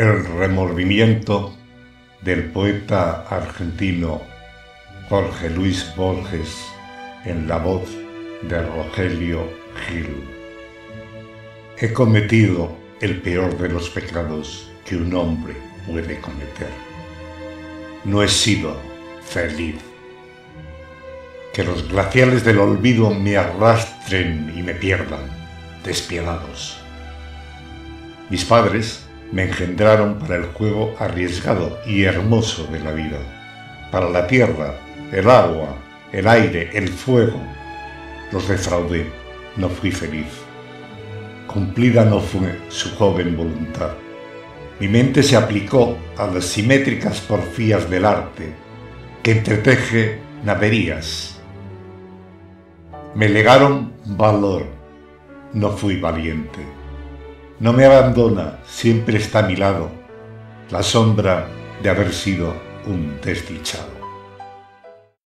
El remordimiento del poeta argentino Jorge Luis Borges en la voz de Rogelio Gil. He cometido el peor de los pecados que un hombre puede cometer. No he sido feliz. Que los glaciales del olvido me arrastren y me pierdan, despiadados. Mis padres me engendraron para el juego arriesgado y hermoso de la vida, para la tierra, el agua, el aire, el fuego. Los defraudé, no fui feliz. Cumplida no fue su joven voluntad. Mi mente se aplicó a las simétricas porfías del arte, que entreteje naderías. Me legaron valor, no fui valiente. No me abandona, siempre está a mi lado, la sombra de haber sido un desdichado.